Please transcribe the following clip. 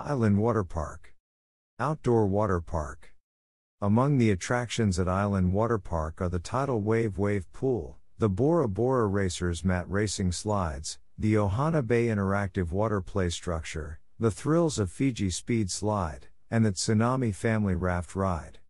Island Water Park. Outdoor Water Park. Among the attractions at Island Water Park are the Tidal Wave Wave Pool, the Bora Bora Racers Mat Racing Slides, the Ohana Bay Interactive Water Play Structure, the Thrills of Fiji Speed Slide, and the Tsunami Family Raft Ride.